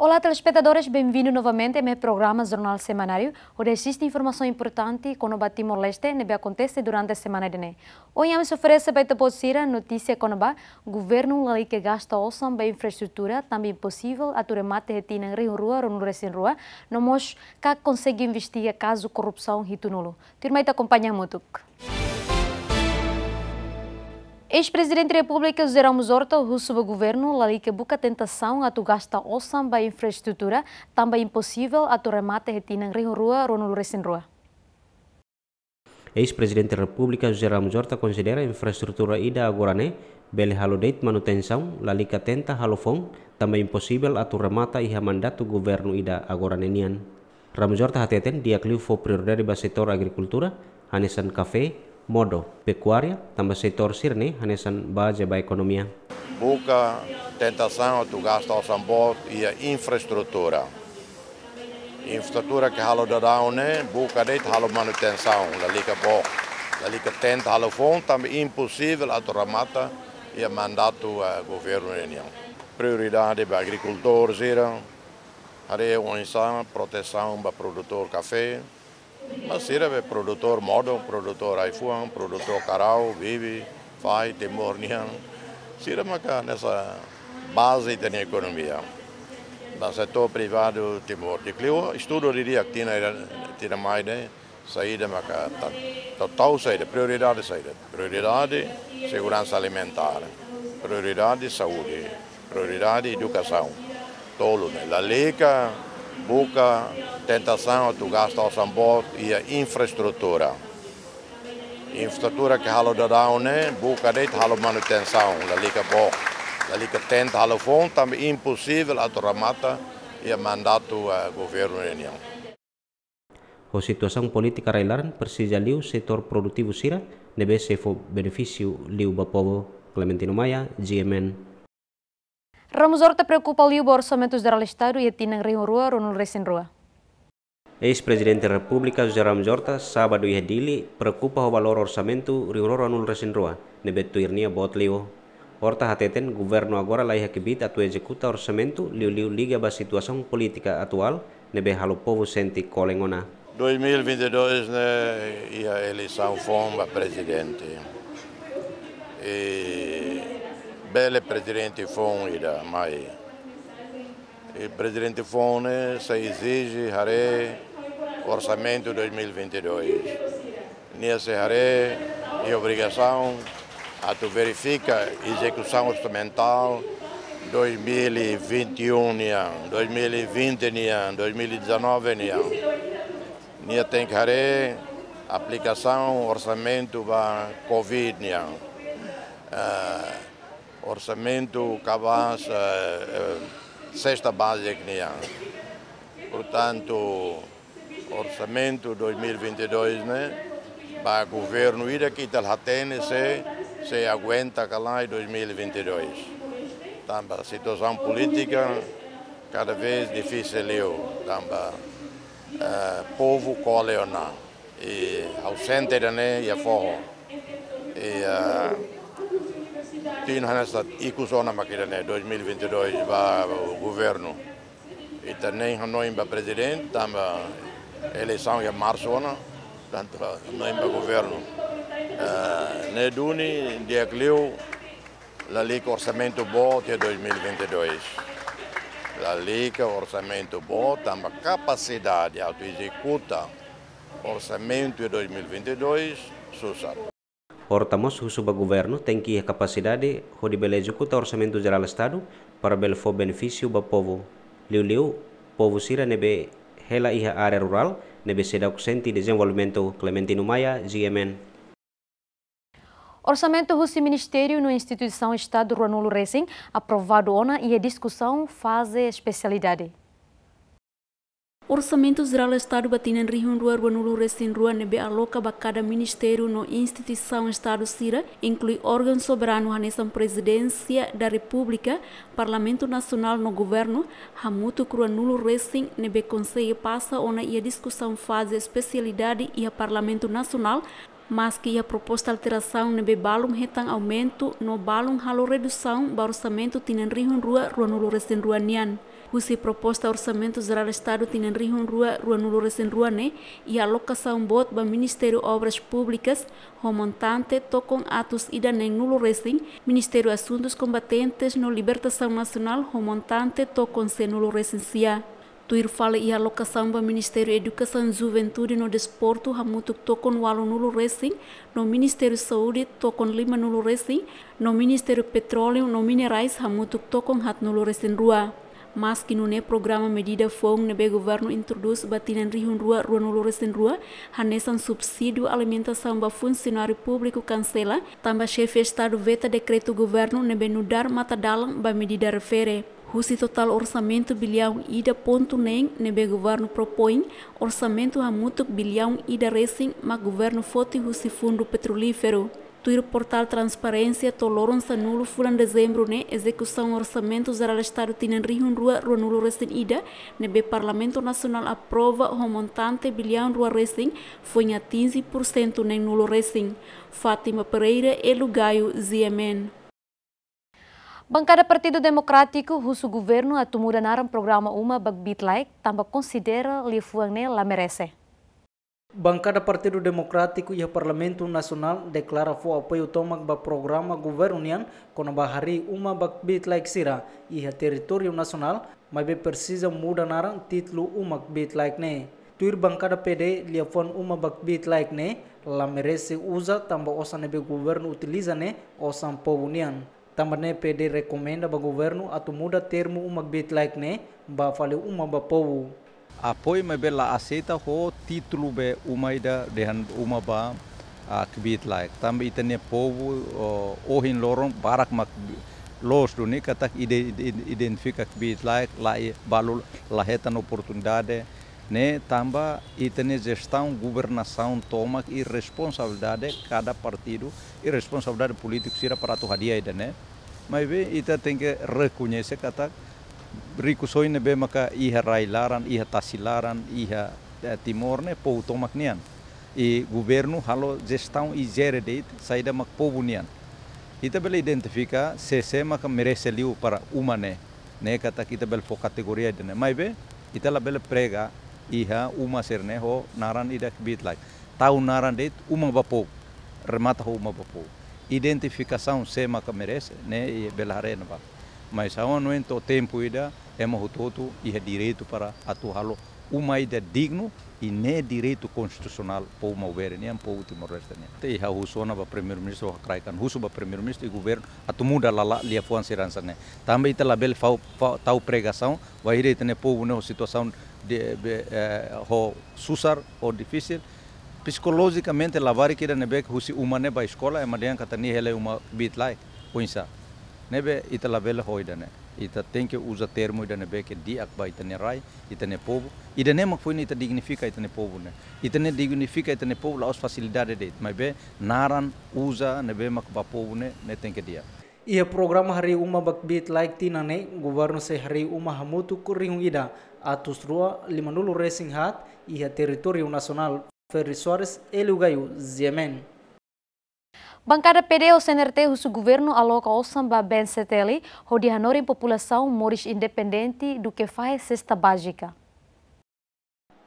Olá, telespectadores, bem-vindos novamente ao meu programa Jornal Semanário, onde existe informação importante o Timor-Leste que acontece durante a semana de né. Hoje vamos oferecer para a notícia o governo ali que gasta osam para infraestrutura, também possível a remate retina em Rio Rua, ou no Recém Rua, não mos que consegue investigar caso corrupção hitunulo. Turma, acompanha muito. Ex-presidente da República Ramos Horta, o governo, que busca tentação a tu gasta osam para infraestrutura, também impossível a tu remate retina Rio Rua, Ronaldo Recém Rua. Ex-presidente da República Ramos Horta considera infraestrutura ida agora né, bele halo date manutenção, lali que tenta halofon, também impossível a tu remata iha mandato governo ida agora nenian. Ramos Horta hateten dia kliu fo prioridade ba setor agricultura, hanesan café, modo pecuária, também setor sirne, hanesan base ba economia. Buca tentação tu gasta o sambot e a infraestrutura. Infraestrutura que halo dadaune, buca deit halo manutenção, la liga bo. La liga tenta halo fond, também impossível a ramata e a mandato a governo união. Prioridade para agricultores, Hare uma proteção para produtor café, mas serve produtor modo, produtor iPhone, produtor carau, vive, faz, temor, nian. Serve cá nessa base da economia. No setor privado, temor. De estudo diria que tinha, tinha mais, né? Saída, mas total saída, prioridade saída. Prioridade, segurança alimentar. Prioridade, saúde. Prioridade, educação. Tolo, né? La Liga, busca tentação de gastar o sambot e a infraestrutura. Infraestrutura que halo dadão né, busca de halo manutenção, la liga bo, la liga tenta halo fond, também impossível a ramata e a mandato uh, governo união. A situação política railaran persija liu setor produtivo sira, nebe se benefício liu ba povo Clementino Maia, GMN. Ramos Horta preocupa liu ba orçamentos do Estado e a tinang Rio Rua, Ronald Recen Rua. Ex-presidente da República José Ramos Horta, sábado e dili, preocupa o valor orçamento riuroro anul resenroa, nebetu irnia bot liu. Horta hateten, governo agora lai hakibit atu executa orçamento liu-liu liga ba situação política atual, nebe halo povo senti kolengona. 2022 né, e a eleição fomba presidente. E bele presidente fom ida mai. E presidente fom né, se exige hare orçamento 2022. Nesse haré e obrigação a tu verifica execução orçamental 2021 2020 2019 Nia tem que haré aplicação orçamento para Covid uh, orçamento cabas uh, uh, sexta básica Portanto, orçamento 2022, né? Para o governo ir aqui tal hatene se se aguenta lá em 2022. Tamba situação política cada vez difícil tamba uh, povo coleona e ausente né e forro. E tinha nessa ikusona makira né 2022 para o governo. E também Hanoi para presidente, tamba eleição em março, portanto, não é governo. Uh, ne duni dia clio la liga orçamento bom até 2022. La liga orçamento bom a capacidade de executar orçamento de 2022 susar. Hortamos o governo tem que capacidade de executar orçamento geral do Estado para o benefício do povo. Liu-liu, povo sira nebe hela iha área rural, nebe seda senti desenvolvimento Clementino Maia, GMN. Orçamento do Ministério no Instituição Estado Ronaldo Racing, aprovado ona e a discussão fase especialidade. Orçamento Geral do Estado batina Rio Rua Ruanulu Recém Rua nebe aloca ba cada ministério no instituição Estado Sira, inclui órgão soberano hanesan presidência da República, Parlamento Nacional no governo, hamuto Ruanulu Recém nebe conselho passa ona e a discussão fase especialidade e a Parlamento Nacional mas que a proposta alteração nebe balum retan aumento no balum halo redução ba orçamento tinan Rio Rua Ruanulu Recém Rua nian. Husi proposta orçamento geral Estado tinha rihun rua, rua nulo recém rua né, e alocação bot ba Ministério Obras Públicas, o montante tocam atos ida nem nulo recém, Ministério Assuntos Combatentes no Libertação Nacional, o montante tocam se nulo recensia. Tuir fala e alocação para Ministério Educação, Juventude no Desporto, hamutu tokon walo nulo no Ministério Saúde tokon lima nulo no Ministério Petróleo, no Minerais, hamutu tokon hat nulo rua. Mas que no programa medida fong nebe governo introduz batinan rihun rua rua nulo recém rua, hanesan subsídio alimentação para funcionário público cancela, tamba chefe Estado veta decreto governo nebe nudar mata dalang ba medida refere. Husi total orçamento bilhão ida ponto nem nebe governo propõe orçamento a muito bilhão ida recém mas governo fote husi fundo petrolífero. Tuir portal transparência toloron sa nulo fulan dezembro ne execução orçamento geral estado tinan rihun rua rua nulo recém ida nebe parlamento nacional aprova o montante bilhão rua recém foi a 15% nem nulo recém. Fátima Pereira, Elugaio, Ziemen. Bancada Partido Democrático, russo governo a tumuranar programa uma bagbit like, também considera li fuangne la merece. Bancada Partido Democrático e o Parlamento Nacional declara fo apoio tomak ba programa governo nian kono bahari uma bagbit like sira e a território nacional, be precisa muda naran título uma bagbit like ne. Tuir bancada PD lia fon uma bagbit like ne, la merece usa tamba osa nebe governo utiliza ne osan povo nian. Também PD recomenda ao governo a muda termo uma bit like ne ba fale uma ba povo. Apoio me bela aceita o título be uma ida dehan uma ba a kbit like. Também itane povo o hin lorong barak mak los do ni kata identifica kbit like lá balu lá retan oportunidade né tamba itane gestão governação toma e responsabilidade cada partido e responsabilidade política será para tu hadia né mas ita tem que reconhecer kata rico soine be maka iha railaran iha tasilaran iha timor ne pou tomak nian. E governo halo gestão e gere deit saída mak povo nian. Ita bela identifica se se maka merece liu para umane. Ne kata kita bel fo kategoria dene. Mas be ita la bela prega iha uma ser ne ho naran ida bit like tau naran deit uma bapo remata ho uma bapo identificação sema que merece, né, e belarena ba. Mas no ento tempo ida é todo e é direito para atuá-lo uma ida digno e nem direito constitucional para uma nem para o último resto nem. Te ha husona ba primeiro ministro kraikan husu ba primeiro ministro e governo atu muda lá lia fuan sirança né. Também ita label fau tau pregação vai ir tene povo né situação de, de ho susar ou difícil psicologicamente lavar que nebe husi uma neba escola é madian kata ni hele uma bit like puinsa nebe ita labela hoida ne ita tem que usa termo ida nebe que di akba ita ne rai ita ne povo ida ne mak fuini ita dignifica ita ne povo ne. Ita ne dignifica ita ne povo laos facilidade de mas be naran usa nebe mak ba povo ne ne tem que dia. Ia programa hari uma bakbit like tina ne governo se hari uma hamutu kuring ida atus rua lima nulu racing hat ia território nacional Ferri Soares, Elugaio, Ziemen. Bancada PD o CNRT o governo aloca o samba ben seteli, o de em população moris independente do que faz cesta básica.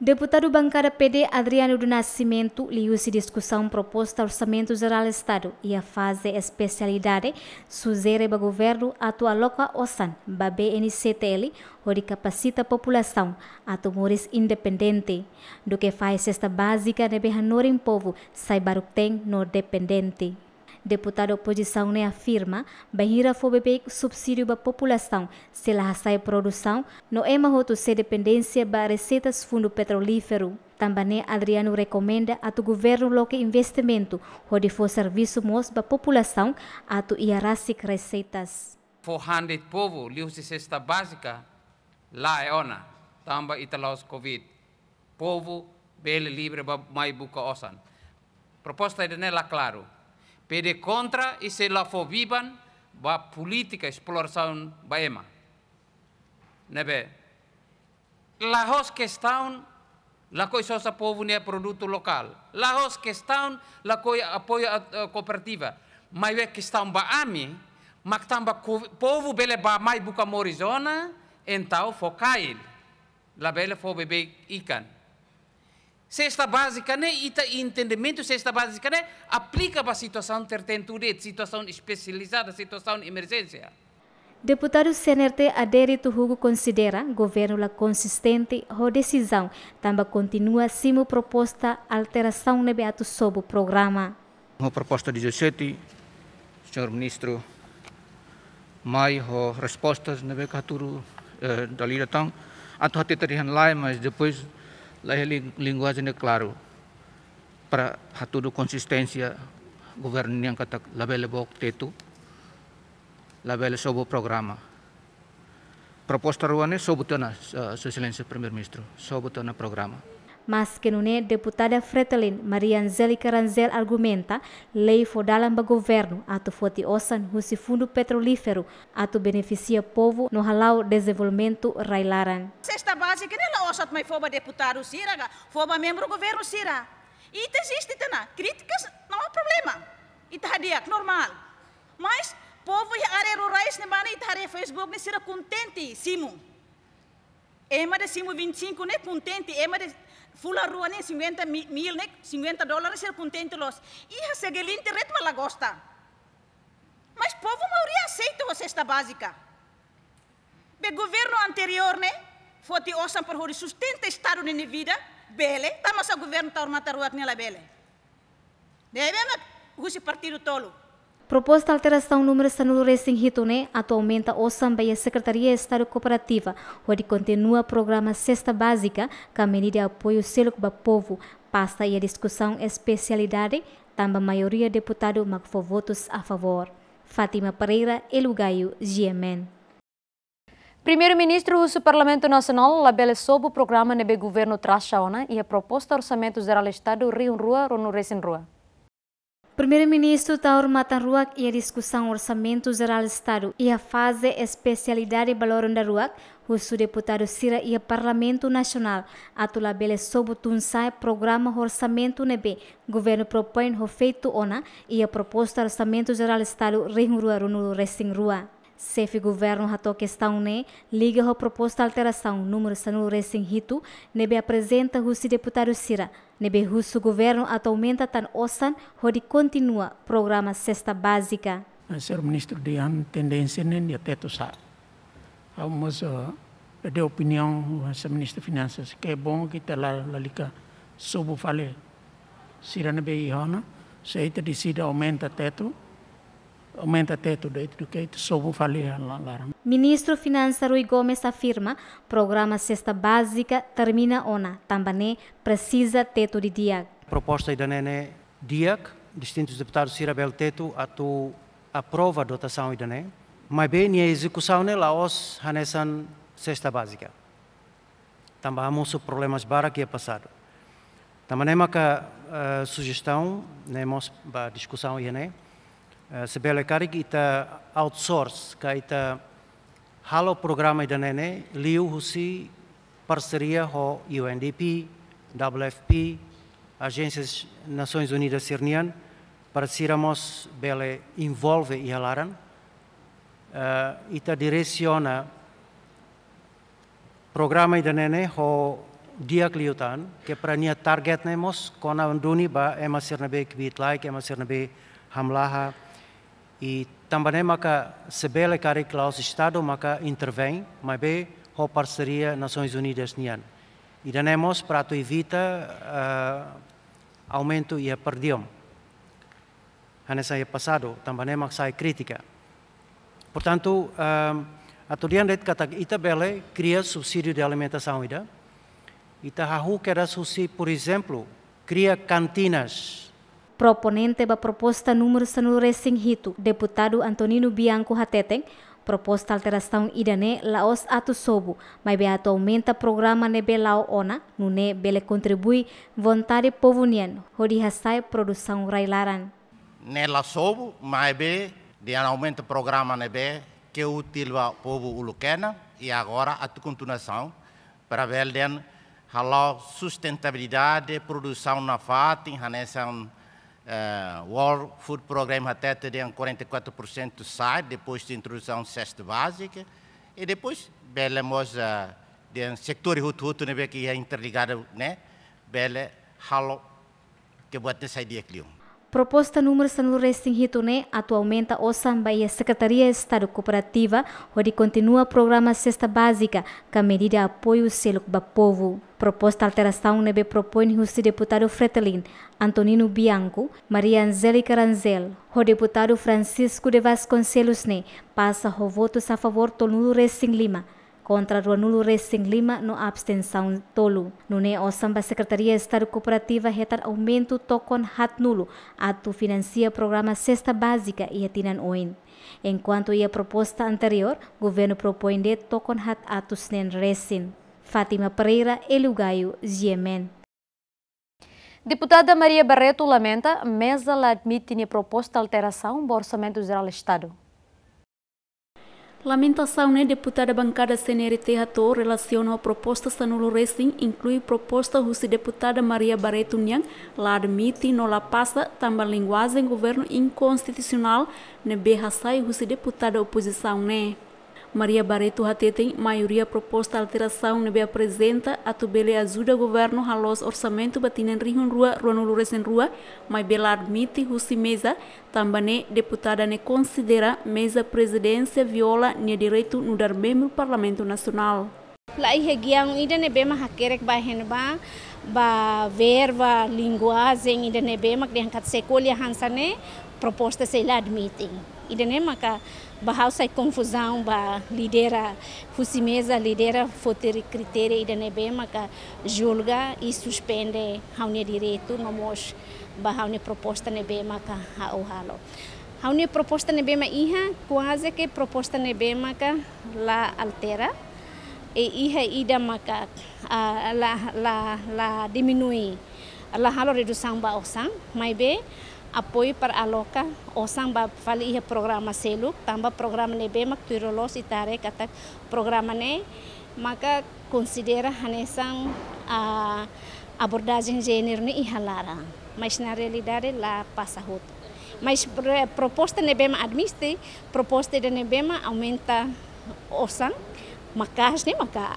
Deputado bancada PD Adriano do Nascimento liu-se discussão proposta Orçamento Geral do Estado e a fase especialidade suzere ba governo atua loca osan ba BNCTL onde capacita a população a tomores independente do que faz esta básica de em povo saiba tem no dependente. Deputado oposição ne afirma bahira fo bebek subsídio ba população se la sai produção no ema hoto se dependência ba receitas fundo petrolífero. Também Adriano recomenda a tu governo loque investimento onde for serviço mos ba população a tu iarasic receitas. For povo liu se cesta básica lá é ona tamba italaos covid. Povo bele livre mai buka osan. Proposta é nela claro pede contra e se la fobiban ba política exploração baema. Nebe, la hos questão la coisa sa povo ne produto local. La hos questão la coi apoio a, cooperativa. Mas é questão ba ami, mas tamba povo bele ba mai buca morizona então focail, labela for bebê ikan. Cesta básica, né? Ita entendimento cesta básica, né? Aplica para a situação tertenture, situação especializada, situação emergência. Deputado CNRT adere to Hugo considera governo la consistente ho decisão, também continua simo proposta alteração nebe atu sob o programa. Uma proposta 17, senhor ministro, mai ho respostas nebe katuru eh, dalila tang, atau hati terihan lain, mas depois lá linguagem é claro para hatudo consistência governo yang kata label bok tetu label sobo programa. Proposta ruane sobo tana uh, excelência primeiro ministro sobo tana programa mas que não é deputada Fretelin Maria Angélica Ranzel argumenta lei for dalam ba governo atu foti osan husi fundo petrolífero atu beneficia povo no halau desenvolvimento railaran. Cesta básica nela osat mai foba deputado sira ga foba membro governo sira. Ita existe tana críticas não há problema. Ita hadiak normal. Mas povo e área rurais ne mana ita hare Facebook ne sira contente simu. Ema de simu 25 ne contente ema de Fula rua nem 50 mil, né? 50 dólares, ser contente los. E a seguinte ritmo ela gosta. Mas povo maioria aceita a cesta básica. O governo anterior, né? Foi osan por hori sustenta estado na vida, bele, tama sa governo taur mataruak nela bele. Deve mas o partido tolo. Proposta alteração número sanulo Racing Hitone atualmente o a Secretaria Estado Cooperativa, onde continua o programa Cesta Básica, com a medida apoio selo para povo, passa e a discussão especialidade, também a maioria deputado mas for votos a favor. Fátima Pereira, Elugaio, GMN. Primeiro-Ministro do Parlamento Nacional sob o programa nebe governo Trashaona e a proposta orçamento geral do Estado Rio Rua, Rono Racing Rua. Primeiro-Ministro Taur Matanruak e a discussão Orçamento Geral do Estado e a fase Especialidade Valor da Ruak, o deputado Sira e o Parlamento Nacional, atula bele sob tunsai programa Orçamento Nebe, governo propõe o feito ona e a proposta Orçamento Geral do Estado Rua no Racing Rua. Sefe governo hato questão ne liga a proposta alteração número sanu recém hito nebe apresenta o deputado Sira nebe o governo atualmente tan osan hodi continua programa cesta básica. Senhor ministro de an tendência ne dia teto sa. Vamos uh, de opinião o ministro de finanças que é bom que tá lá lalica sobo fale. Sira nebe ihona, se ita decide aumenta teto Ministro Finança Rui Gomes afirma programa cesta básica termina ona, também precisa teto de dia. Proposta da nene diak, distintos deputados Sirabel teto a tu aprova a dotação da nene, mas bem a execução ne laos hanesan cesta básica. Também há problemas bara que é passado. Também é uma uh, sugestão, né, a discussão né? Eh, sebele karik ita outsource ka ita halo programa ida nene liu husi parceria ho UNDP, WFP, Agências Nações Unidas Sirnian, para siramos bele envolve e halaran, uh, ita direciona programa ida nene ho dia kliutan, que para nia target nemos, kona unduni ba ema sirnabe kvit like, ema sirnabe hamlaha, e também maka sebele kari klaus estado maka intervém mas be ho parceria Nações Unidas nian e danemos para tu evita uh, aumento e a perdiam hanesa é passado também maka sai crítica. Portanto uh, a tudian det kata ita bele cria subsídio de alimentação ida. Ita hahu quer subsídio por exemplo cria cantinas Proponente da proposta número sanu Racing Hito, deputado Antonino Bianco Hateteng, proposta alteração idane laos atu sobo, mas be atualmente programa nebe lao ona, nune bele contribui vontade povo nian, hodi hasai produção railaran. Nela sobo, mas be de aumenta programa nebe que útil para povo ulukena. E agora a continuação para ver den halau sustentabilidade produção na FAT, em Uh, World Food Program até tem 44% sai depois da introdução cesta básica e depois belemos uh, den setor hutu-hutu ne que é interligado né bele halo que buat sai dia clio Proposta número Sanlu Racing Hitune atualmente osam by a Secretaria de Estado Cooperativa, onde continua o programa Cesta Básica, com a medida apoio selo para povo. Proposta alteração nebe propõe o deputado Fretelin, Antonino Bianco, Maria Angélica Ranzel, o deputado Francisco de Vasconcelos ne passa o voto a favor do Racing Lima contra Ruanulo Racing Lima no abstenção tolo. No ne o samba Secretaria de Estado Cooperativa retar aumento tokon hat nulo atu financia programa Cesta Básica e atinan oin. Enquanto ia proposta anterior, governo propõe de tokon hat atus nen Racing. Fátima Pereira, Elugaio, Ziemen. Deputada Maria Barreto lamenta mesa lá admite proposta alteração do Orçamento Geral do Estado. Lamentação né, deputada bancada CNRT Rato relaciona a proposta Sanulo Racing inclui proposta do deputada Maria Barreto Nhang lá admite no la passa também linguagem governo inconstitucional ne berrasai o deputada oposição né. Maria Barreto tem maioria proposta alteração nebe apresenta a tubele ajuda governo halos orçamento batinen rihun rua ruanulu resen rua mas bela admite husi mesa também deputada ne considera mesa presidência viola ne direito no dar membro parlamento nacional. Lai região ida ne bema hakerek ba henba ba verba linguagem ida ne bema que diangkat sekolia hansane proposta sei lá admite. Ida ne maka bahau sai confusão ba lidera mesa lidera foter critério e nebe maka julga e suspende haune direito no mos bahau ne proposta nebe maka ha o halo. Haune proposta nebe ma iha quase que proposta nebe maka la altera e iha ida maka la la la diminui la halo redução ba osang mai be apoio para a loca osang ba fali ia programa selu tamba programa ne be mak turolos itare kata programa ne maka considera hanesang a abordagem gênero ne ihalara mas na realidade lá passa roto mas proposta ne bema admiste proposta de ne bema aumenta osang makas ne maka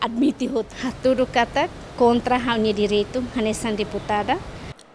admite hot tudo kata contra a direito hanesan deputada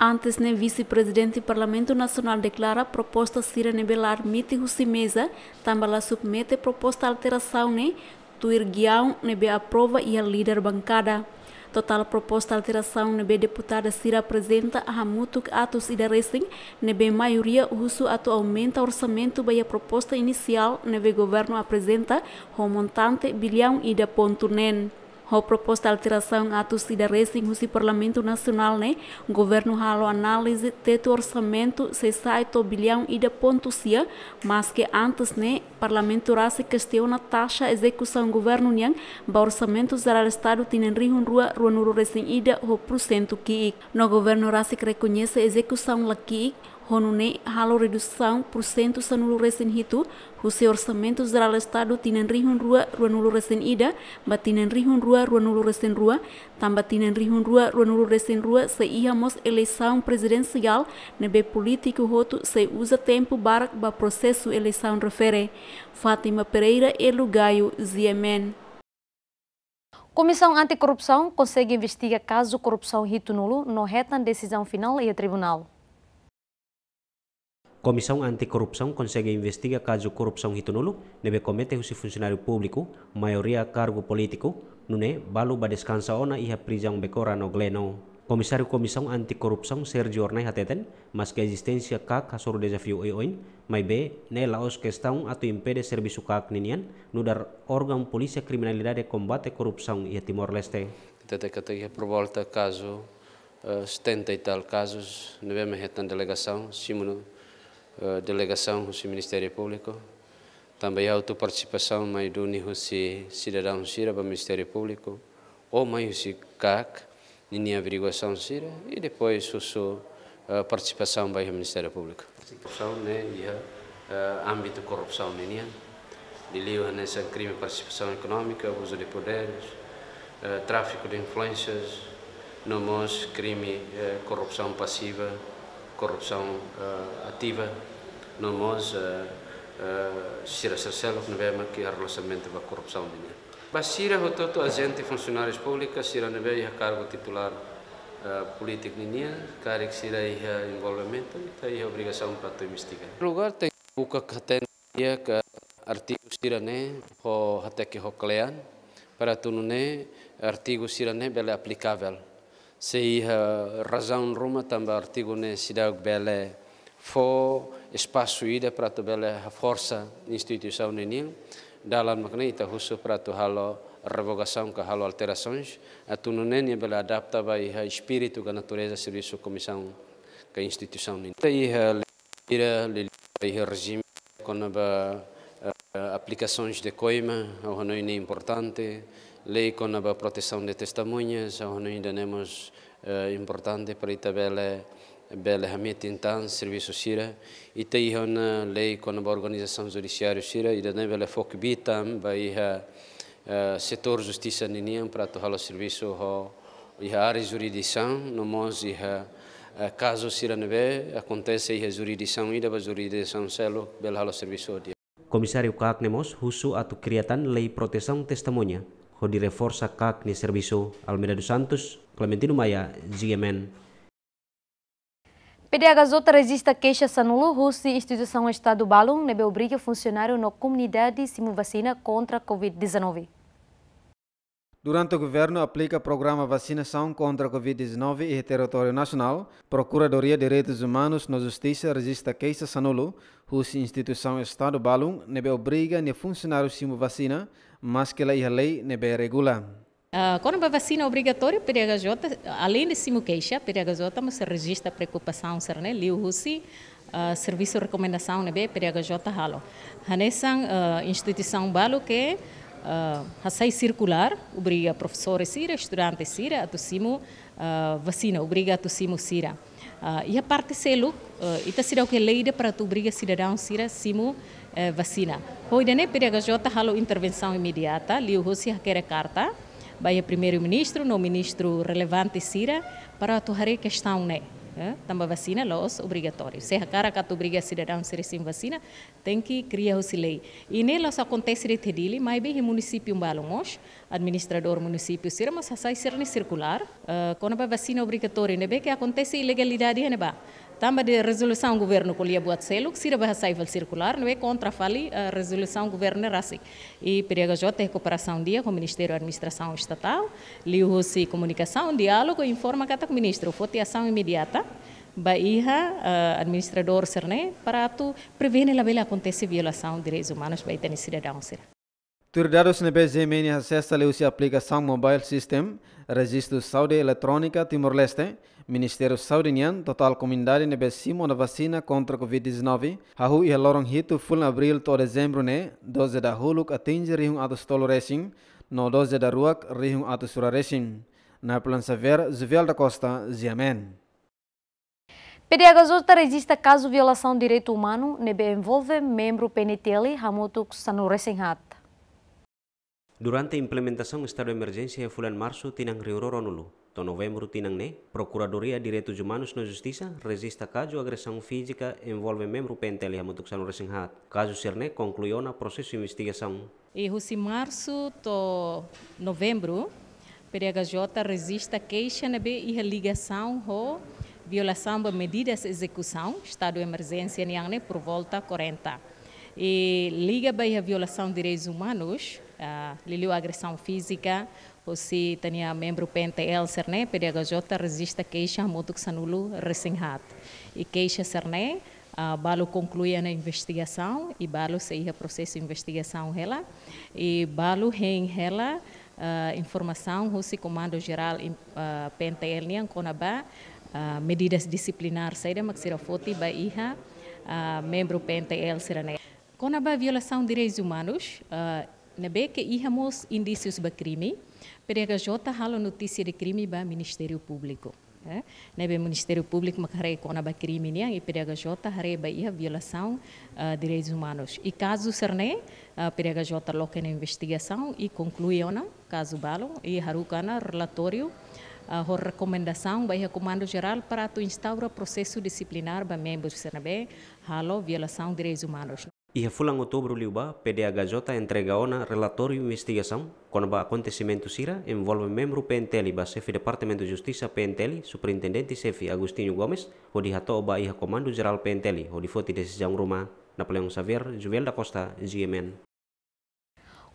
Antes, ne vice-presidente do Parlamento Nacional declara proposta Cira Nebelar miti mesa, também submete proposta alteração ne, tuir guião nebe aprova e a líder bancada. Total proposta alteração nebe deputada Cira apresenta a mutuk atos e da racing, nebe maioria uso ato aumenta orçamento by a proposta inicial nebe governo apresenta o montante bilhão e da ponto nen. A proposta de alteração atos da Racing no Parlamento Nacional, né? O governo halo análise teto orçamento se sai to bilhão e da ponto cia, mas que antes, né? Parlamento Rasi questiona taxa execução governo niang, ba orçamento geral Estado tinen rihun rua rua nuru Racing ida o porcento que no governo Rasi reconhece execução laki honune halo redução por cento sanulu resen hitu husi orçamento geral estado tinen rihun rua rua nulu resen ida batinen rihun rua rua nulu resen rua tamba tinen rihun rua rua nulu resen rua se íamos eleição presidencial nebe político hotu se usa tempo barak ba processo eleição refere Fátima Pereira Elugaio Ziemen Comissão Anticorrupção consegue investigar caso corrupção rito nulo no retan decisão final e tribunal. Comissão Anticorrupção consegue investigar caso corrupção hitunulu, nebe comete o funcionário público, maioria cargo político, nune balu ba descansa ona iha prisão becora no gleno. Comissário Comissão Anticorrupção Sergio Ornai Hateten, mas que a existência CAC hasor desafio oin, mas be ne laos questão atu impede serviço CAC ninian, no dar órgão polícia criminalidade e combate corrupção Timor-Leste. Tete que por volta uh, 70 e tal casos, delegação, delegação do Ministério Público, também a autoparticipação mais do se cidadão Sira para o Ministério Público, ou mais se CAC, nem averiguação Sira, e depois a sua eh, participação para o Ministério Público. Corrupção, né, e uh, âmbito de corrupção, né, de livro nessa crime participação econômica, abuso de poderes, uh, tráfico de influências, nomos crime uh, corrupção passiva, corrupção uh, ativa, uh, uh, sira sercelo que nebe que relacionamento com a corrupção minha. Basira hototo agente funcionários públicos sira nebe ia cargo titular político minha, cara que sira ia envolvimento, tem obrigação para tu investigar. Lugar tem buka katen ia que artigo sira ne até que ho klean para tu ne artigo sira ne bele aplicável. Se ia razão ruma também artigo ne sira bele fo espaço ida para tu bele a força instituição nenia dalam makna ita husu para tu halo revogação que halo alterações. A tu não nem bele adapta vai a espírito da natureza serviço comissão que instituição nenia ia ira ia regime com aplicações de coima ao hanoi é importante lei con a proteção de testemunhas, onde ainda temos eh, importante para Itabela bela hamit intan serviço sira e tem uma lei com a organização judiciária sira e da bela foco bitam vai a setor justiça niniam para tohalo serviço ho e a área jurisdição. No mos e a caso sira neve acontece e a jurisdição e da jurisdição selo bela halo serviço dia. Komisario Kaknemos husu atau kriatan lei proteção testemunha. Ho di reforça Kakne Serviço Almeida dos Santos. Clementino Maia GMN PDH Zota registra queixa sanulo Rússia instituição Estado Balum. Nebe obriga funcionário na comunidade simu vacina contra Covid-19. Durante o governo aplica programa vacinação contra a Covid-19 e território nacional, Procuradoria de Direitos Humanos na Justiça registra queixa sanulo Rússia instituição Estado Balum. Nebe obriga ne funcionário simu vacina, mas que a lei nebe regula. Uh, quando a vacina obrigatória, PDHJ, além de simu queixa, PDHJ mas se registra preocupação ser né, liu husi, uh, serviço de recomendação né, PDHJ halo. Hanesan uh, instituição balo que uh, hasai circular, obriga professores sira, estudantes sira, atu simu uh, vacina, obriga atu simu sira. Uh, e a parte selo, uh, ita sira o que lei para tu obriga cidadão sira simu uh, vacina. Hoje né, PDHJ halo intervenção imediata, liu husi hakere carta, vai primeiro-ministro, no ministro relevante Sira, para atuar a questão, né? É, também vacina, los obrigatório. Se a cara que obriga cidadão a ser sem vacina, tem que criar essa lei. E nelas acontece de tedili, mas bem o município balomos, administrador município sira, mas sai ser circular, quando a vacina obrigatória, né, que acontece ilegalidade, né. Também de resolução governo que buat selo, que sira bahasa civil circular, não é contra fali a resolução governo rasi. E PDHJ cooperação dia com o Ministério da Administração Estatal, liu se comunicação, diálogo, informa cada ministro, fote ação imediata, Bahia, uh, administrador Cerne, para tu prevenir a acontecer violação de direitos humanos para ter cidadão. Na BZMN acessa a aplicação mobile system, registro saúde eletrônica Timor-Leste, Ministério Saudinian, total comunidade nebe simo na vacina contra Covid-19. Hahu ia lorong hitu full abril to dezembro ne, doze da huluk atinge rihung atus tolo racing, no doze da ruak rihung atus sura racing. Na plan saver, Zuvel da Costa, Ziamen. PDH registra caso violação de direito humano, nebe envolve membro PNTL, Hamutuk Sanu Racing Durante a implementação do estado de emergência em fulan março, tinang riuroronulu. To novembro tinang ne, Procuradoria Direitos Humanos na Justiça registra caso agressão física envolve membro PNTL Hamutuksano Resenhat. Caso serne concluiu na processo de investigação. E em março to novembro, PDHJ registra queixa na e ligação com violação de medidas de execução, estado de emergência por volta 40. E liga bem a violação de direitos humanos, uh, liliu agressão física, se tinha membro PNTL Cerne, PDHJ registra queixa muito que sanulu recém-hat. E queixa Cerne, uh, balo conclui a investigação e balo se a processo de investigação ela e balo em ela uh, informação o comando geral uh, PNTL niang konaba uh, medidas disciplinar saída maksira foti ba iha uh, membro PNTL Cerne. Konaba violação de direitos humanos, uh, Nebe que íamos indícios de crime, PDHJ halo notícia de crime para Ministério Público. É? Nebe Ministério Público makarei com a crime niang e PDHJ harei ba ia violação uh, direitos humanos. E caso serne, uh, PDHJ loca na investigação e conclui ona caso balo e harukana relatório a recomendação vai comando geral para tu instaura processo disciplinar para membros CNB halo violação de direitos humanos. Ia fulang outubro liuba, PDHJ entrega ona relatório investigação quando acontecimento sira envolve membro PNTL ba chefe Departamento de Justiça PNTL, superintendente chefe Agostinho Gomes, o di hato ba iha comando geral PNTL, o di foti decisão rumah Napoleão Xavier, Juvel da Costa, GMN.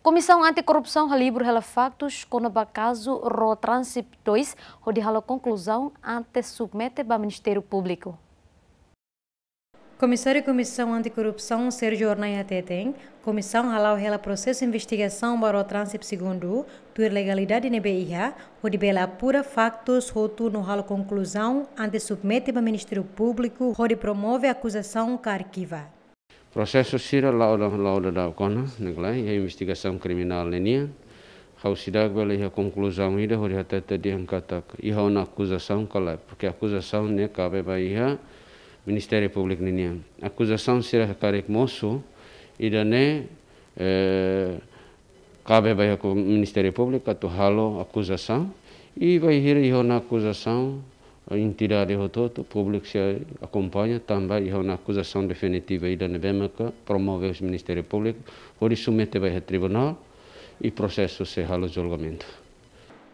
Comissão Anticorrupção relibro rela factos o caso Ro Transip 2, onde hala conclusão ante submete para Ministério Público. Comissário Comissão Anticorrupção Sérgio Ornaia Teteng, Comissão halau rela processo de investigação para o Transip segundo, tu ilegalidade na BIA, onde bela apura factos, roto no halo conclusão ante submete para o Ministério Público, onde promove acusação que arquiva. Proseso sira lauda lauda da kona neglai ya investigação criminal nenia. Kau sidak bela ya conclusão ida hori hata tadi angkata iha ona acusação kala porque acusação ne cabe ba iha Ministério Público nenia. Acusação sira karek moço ne eh, cabe ba iha Ministério Público tu halo acusação e vai hira iha ona acusação entidade rototo, público se acompanha também e uma acusação definitiva e da NBMK promove o Ministério Público, por isso mete vai ao tribunal e processo se ralo julgamento.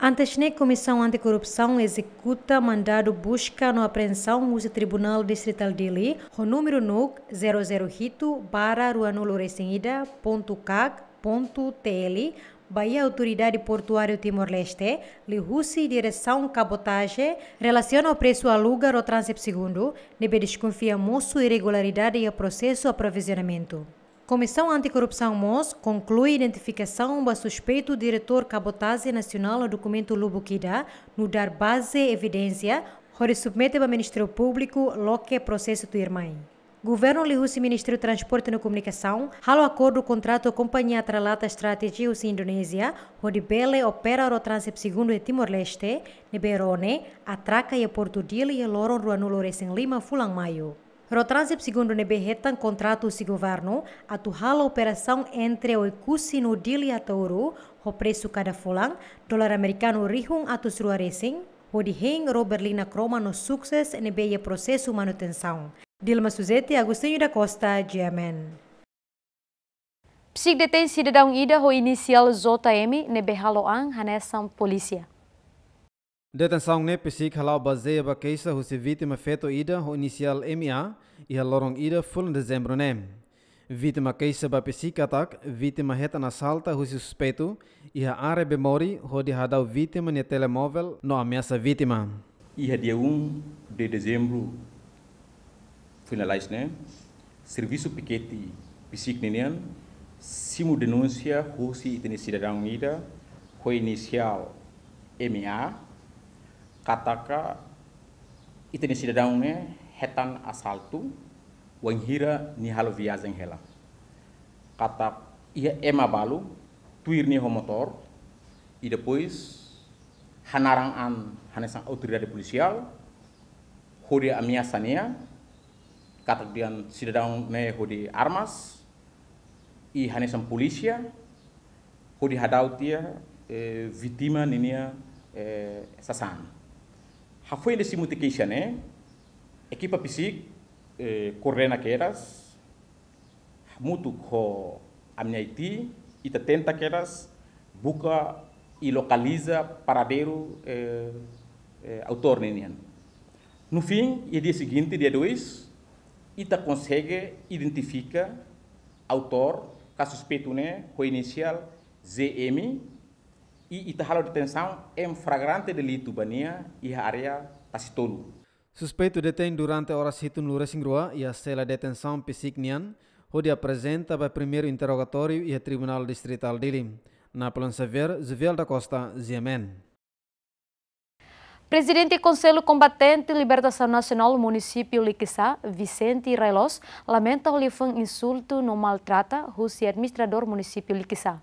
Antes ne Comissão Anticorrupção executa mandado busca no apreensão do Tribunal Distrital de o número NUC 00 hito barra ruanulo ponto ponto Bahia Autoridade Portuária Timor-Leste, Lihusi Direção Cabotagem, relaciona o preço aluga ao trânsito segundo, nebe desconfia moço irregularidade e o processo aprovisionamento. Comissão Anticorrupção MOS conclui identificação do suspeito diretor Cabotagem Nacional no documento Lubuquida, no dar base evidência, onde submete ao Ministério Público loque processo do irmão. Governo lihusi Ministério do Transporte e Comunicação, halo acordo contrato companhia Tralata Strategy usi Indonésia, onde Bele opera o trânsito segundo e Timor-Leste, Neberone, atraca e Porto Dili e Loron Ruanulo Racing Lima Fulang Maio. O trânsito segundo nebe retan contrato usi governo, atu halo operação entre o Ikusi no Dili a Tauru, o preço cada fulang, dolar americano rihung atu Srua Racing, onde heng Roberlina Croma no sucesso nebe processo manutenção. Dilma Suzete, Agostinho da Costa, GMN. Psik detém cidadão ida ho inicial ZM ne behaloang hanesam polícia. Detenção ne psik halau baseia ba keisa se vítima feto ida ho inicial MA e halorong ida full dezembro ne. Vítima keisa ba psik atak, vítima heta na salta ho se suspeito e ha are bemori ho de hadau vítima ne telemóvel no ameaça vítima. E dia 1 de dezembro finalize né serviço piquete psic simu denúncia rusi itene cidadão ida ho inicial MA kataka itene cidadão né hetan assalto wanghira ni halo viagem hela. Kata ia ema balu tuir ni motor e depois hanarang an hanesan autoridade policial hori ameaçania kemudian cidadão ne hudi armas e hanesam polícia hudi hadautia eh, vítima ninia eh, sasan ha foi desse multiplication né equipa psik eh, correna queras mutu ko amniaiti ita tenta queras buka e localiza paradeiro autor no fim e dia seguinte dia 2 ita consegue identifica autor ka suspeito né o inicial ZM e ita halo detenção em flagrante delito bania e a área tacitolo. Suspeito detém durante horas hitu no Resingrua e a cela de detenção Pisignian, onde apresenta para primeiro interrogatório e a Tribunal Distrital dele. Na Plança Ver, Zuvel da Costa, Ziemen. Presidente do Conselho Combatente Libertação Nacional do município Liquiçá, Vicente Reilos, lamenta o insulto no maltrata o administrador município Liquiçá.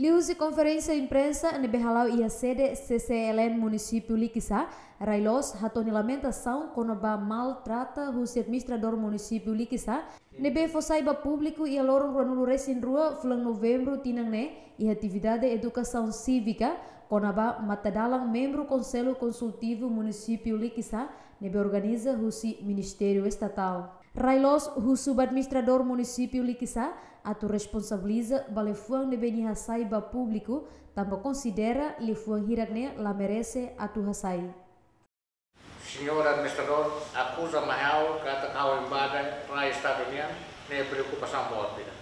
Liusi conferência de imprensa ne behalau ia sede CCLN município Liquiçá, Railos hatoni lamentação quando ba maltrata o administrador município Liquiçá, ne be fosaiba público e lorong ruanulu resin rua fulang novembro tinang ne. E atividade educação cívica Conaba Matadalang, membro Conselho Consultivo Município Liquiçá, nebe organiza o Ministério Estatal. Railos, o subadministrador município Liquissa, atu responsabiliza balefuang de beni hasai ba público, também considera lifuang hirakne la merece atu hasai. Senhor administrador, acusa Mahal kata kau embada rai Estado União, nem preocupação boa vida.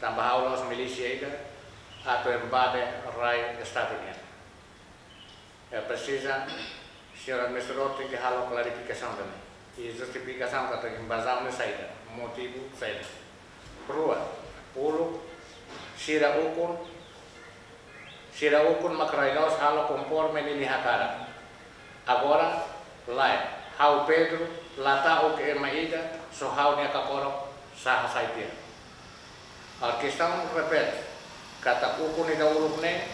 Também há os milícia ida, atu embada rai Estado União. É precisa, senhor administrador, tem que halau clarificação também. E justificação kata embasão ne saída, motivo saída. Rua, ulu, sira ukun, sira ukun makrailos halau conforme nini hakara. Agora, lá, hau Pedro, lá tá o que é maída, só hau nia kakoro, saha saitia. A questão repete, kata ukun ida urup ne,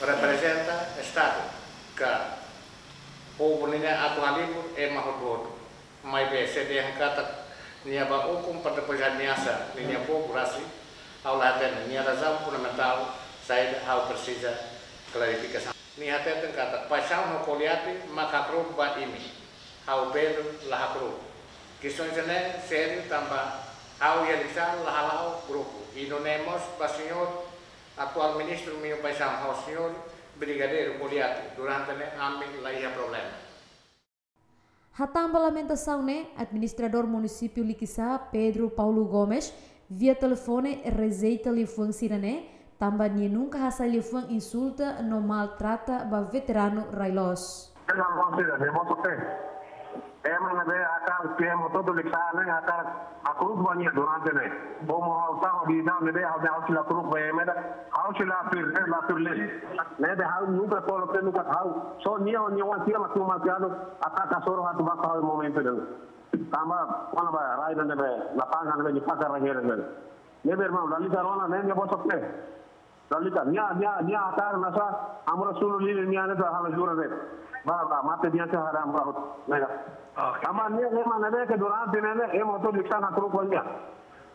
representa Estado, que povo nina atu halibur e mahododo. Mai be se de kata nia ba ukun pada pejabat niasa, nia povo rasi, hau lah nia razão fundamental, saya hau precisa clarificação. ni hati kata pasal no koliati maka kru bat ini hau bedu lah kru kison jene seri tamba. Hau ya lisan lah halau grupo inonemos pasinyor atual ministro mio paisam hau senhor brigadeiro koliati durante ne amin lah problema Hatam lamentação né, administrador município Liquissá, Pedro Paulo Gomes, via telefone rezeita-lhe né, também nunca hasali fuang insulta no maltrata ba veterano Railos. Liksana akar akrut banya durante ne. Bomo hauta ho bida nabe hau hau sila krut ba emeda hau sila pir ne la pir le. Nabe hau nunca polo pe nunca hau. So nia nia wan tira matu matiano akar kasoro hatu ba hau momento ne. Tamba kona ba rai nabe la panga nabe ni pakar rahere ne. Nabe irmão lali carona ne ne boso pe. Lalita, nia nia nia akar nasa amra sulu lili nia ne ta hala jura ne. Ba ba mate dia se haram ba nega. Ama nia ne ma nebe ke durante ne ne e moto liksan hakru konya.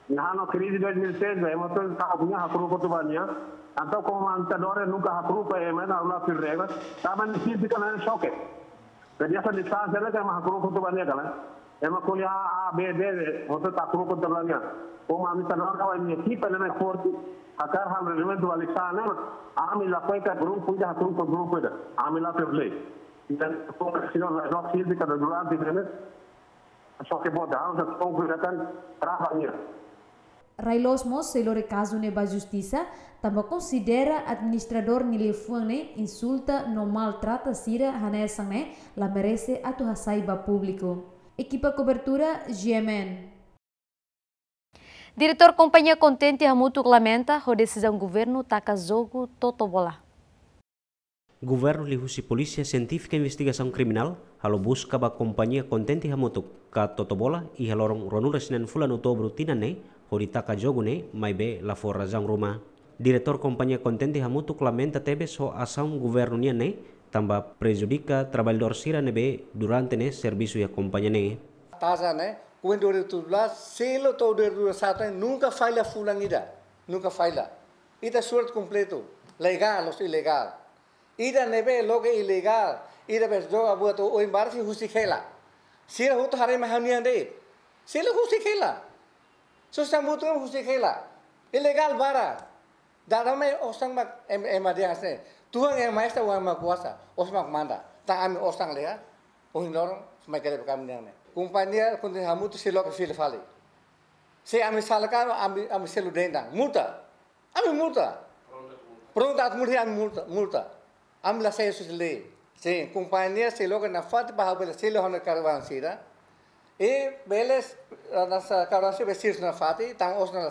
Nahano krisi 2006 e moto ka punya hakru ko tubanya. Atau komandadore nunca hakru pa e mena ula firrega. Taman si dikana ne shoke. Jadi asa liksan se le ka hakru ko tubanya kala. Ema kuliah A B D moto takru ko tubanya. Komandador ka wa ni ki pa ne forti akar hal reglamento Alexana ami la cuenta grupo ya grupo grupo da ami la perle dan pokok sino la no física da durante lore caso justiça, também considera administrador nilefune insulta no maltrata sira hanesane la merece a tu hasaiba público. Equipa cobertura GMN. Diretor Companhia Contente Hamutu lamenta a decisão governo taca jogo totobola. Governo lihusi Polícia Científica Investigação Criminal halo busca ba Companhia Contente Hamutu ka totobola i halorong ronura sinen fulan outubro tinane hori taka jogo ne mai be la for razão rumah. Diretor Companhia Contente Hamutu lamenta tebe so asam governo nia ne tamba prejudica trabalhador sira ne be durante ne serviço ya companhia ne. Taza ne Quando 2012, selo todo 2007 nunca falha fulanida, nunca falha. Ida suerte completo, legal ou ilegal. Ida nebe logo ilegal, ida bes do abu to o embarque justifica. Sira huto hare mahanian de. Sila justifica. So samuto justifica. Ilegal bara. Darame osang mak em emadia se. Tuhan yang maestra wa mak kuasa, osmak manda. Ta ami osang lea. O hinorong, smaikere kami ne. companhia quando há muito se logo filho fale se a me salcar a me a me selo dentro multa a me multa pronto a multa a multa multa a me la sei su lei se companhia se logo na fat para o se lo na caravan sira e beles nessa caravan se vestir na fat tang os na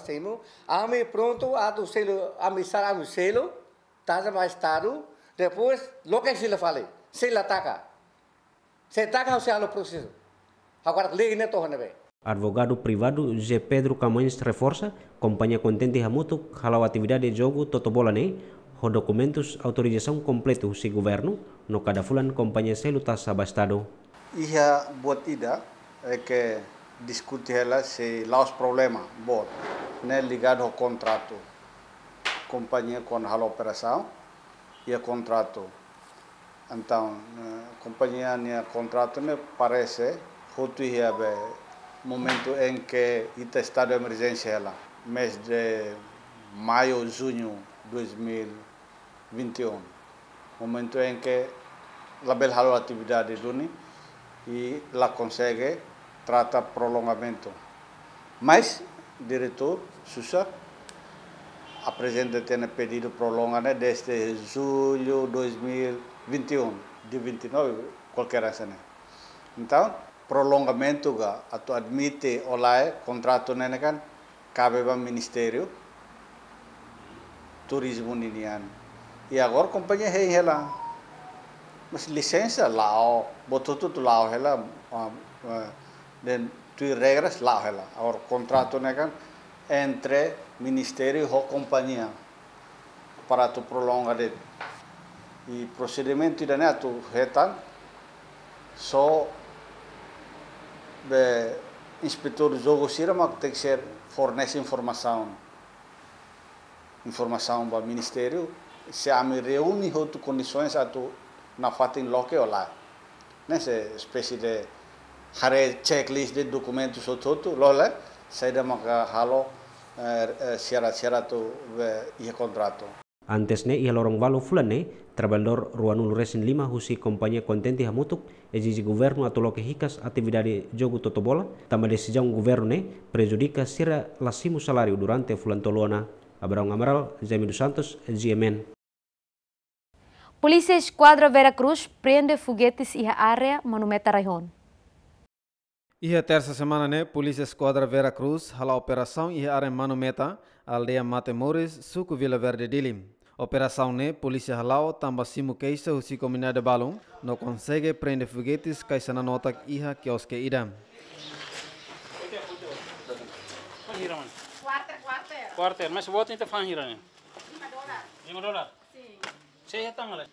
a me pronto a do selo a me sara a me selo tá mais estado depois lo que se le fale se la ataca se ataca o se lo processo Agora, lei neto hanebe. Advogado privado José Pedro Camões reforça, companhia contente hamutu halau atividade de jogo totobola ne, ho documentos autorização completo si governo, no cada fulan companhia selu abastado. Ia buat ida é que discute ela se lá os problemas, bot, né ligado ao contrato, companhia com a operação e a contrato. Então, companhia ne contrato ne parece hotu ia be momento em que está estado de emergência lá, mês de maio, junho 2021, momento em que a bel a atividade duni e lá consegue trata prolongamento. Mas diretor Susa a presidente tem pedido prolongamento desde julho 2021, de 29, qualquer assim. Então, prolongamento ga atau admite oleh contrato nene kan cabe ao ministério turismo ninian e agora companhia hei hela mas licença lao botou tudo hela dan tu regras lao hela agora contrato nene kan entre ministério e companhia para tu prolongar de e procedimento da neto retan só de inspetor jogo sira tem que ser fornece informação informação para o ministério se a me reúne outras condições a tu na fatin loke lá nessa espécie de hare checklist de documentos ou tudo lola sai da maka halo syarat-syarat tu ia contrato Antes ne ia lorong valo fulane, trabalhador ruanul resin lima husi kompanhia kontenti hamutuk, exige governo atoloke hikas atividade jogo totobola, tambah decisão governo ne prejudica sira lasimu salário durante fulan tolona. Abraão Amaral, Jaime dos Santos, GMN. Polícia Esquadra Vera Cruz prende foguetes e área Monumenta Raion. E a terça semana, né, Polícia Esquadra Vera Cruz, hala operação e área Manumeta, aldeia Matemores, suco Vila Verde Dilim. Operação ne polícia halau tamba simu keisa husi comunidade balung no consegue prender foguetes kaisa na nota iha kioske idam. Quarter, quarter. Quarter, mas bota inte fan hirane. 5 dólar. 5 dólar. Sim. Sei tangale.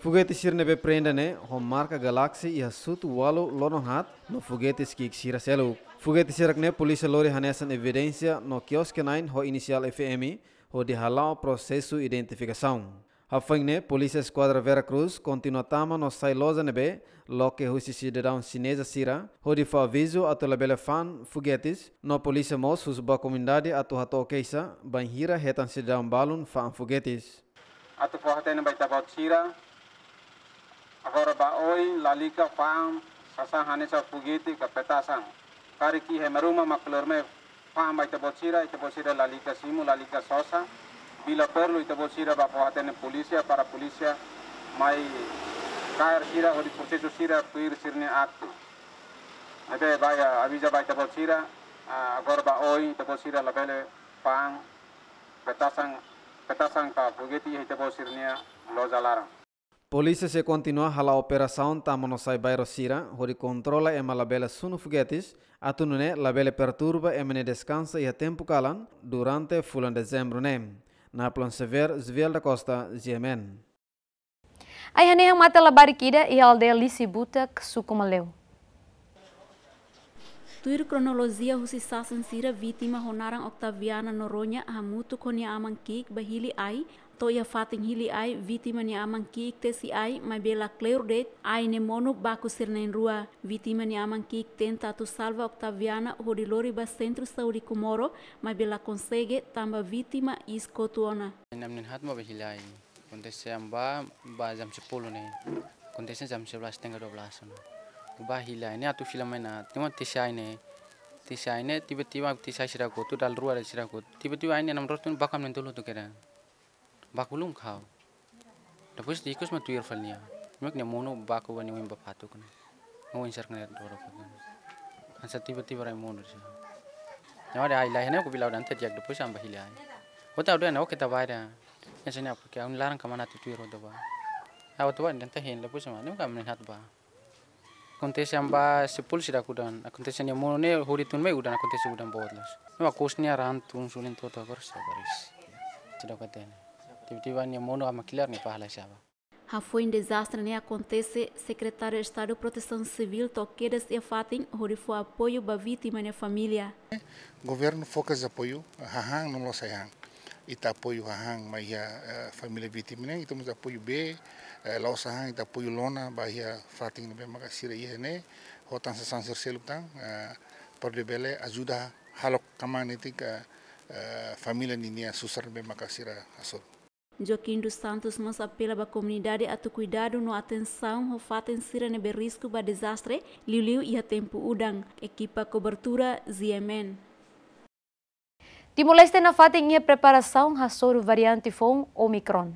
Foguete sirne be prenda ne ho marca Galaxy iha sutu walu lono hat no foguete skik sira selu. Foguete sirak ne polícia lori hanesan evidência no kioske 9 ho inicial FMI o de halau processo identificação. Hafangne, Polícia Esquadra Vera Cruz continua tama no sailosa nebe, lo que husi cidadão chinesa sira, o de aviso a tola bela fan foguetes, no Polícia Mos hus ba comunidade a to hato keisa, banhira hetan cidadão balun fan foguetes. Ato forten bai tabot sira, agora ba oi lalika fan sasa hanesa foguete kapetasan. Kari ki he maruma maklorme paham ita bocira, ita bocira la liga simu, la liga sosa. Bila perlu ita bocira ba pohatene polisia para polisia mai kair sira odi proceso sira puir sirne aktu. Ebe baya avisa ba ita bocira, agora ba oi ita bocira la bele pang petasang Polícia se continua a operação tamo no sai bairro Sira, onde controla e malabela sunu foguetes, atunune labele perturba e mene descansa e a tempo calan durante fulan dezembro nem. Na plan sever Zviel da Costa, GMN. Ai hane mata la barikida e aldeia Lisibuta que sucumaleu. Tuir kronologia husi sasan sira vítima honaran Octaviana Noronha hamutu konia amankik bahili ai to ia fating hili ai vítima ni amang kik te si ai mai bela clear date ai ne mono baku sirnen rua. Vítima ni amang kik tenta tu salva Octaviana hodi lori ba centro saudi Comoro mai bela consegue tamba vítima isko tuona namnin hat mo bahili ai. Kontese amba ba jam 10 ne. Kontese jam 11 tengah 12 no bahila ini atau filmnya mana cuma tisa ini tisa ini tiba-tiba tisa sirako tuh dal ruar sirako tiba-tiba ini enam ratus tuh bakam nentul tuh kira bakulung kau tapi sedikit mah tuh irfalnya ne mono baku wani wim bapatu kana mo insar kana doro kan ansa tiba-tiba rai mono sih nyawa ada ilah ini aku bilang dan tadi aku pun sampai hilah Wata udah nau kita bayar ya sini aku kayak larang ke mana tuh tuh roda bah aku tuh dan tahin lepus sama ini bukan melihat bah kontesi amba sepul sida kudan kontesi ni mono ne huri tun mai udan kontesi udan bawat las ni kosnya rantung sulin tu tu agor sabaris sida katene tiba-tiba ni mono ama clear ni pahala siapa. Ha foi um desastre né acontece secretário de Estado de Proteção Civil Toquedas e Fatim onde foi apoio para vítima e família. Governo focus apoio hahang não lo sayang. Ita apoio hahang mas a família vítima né então apoio B lo sayang ita apoio lona bahia Fatim no bem magasira ia né hotan sa sansir selutang pode bele ajuda halok kamani tika família ninia susar be makasira asot. Joaquim dos Santos nos apela à comunidade a cuidado no atenção ao fato insira nebe risco para desastre, liu e a tempo udang, equipa cobertura ZMN. Timor-Leste na fata em preparação a variante FON Omicron.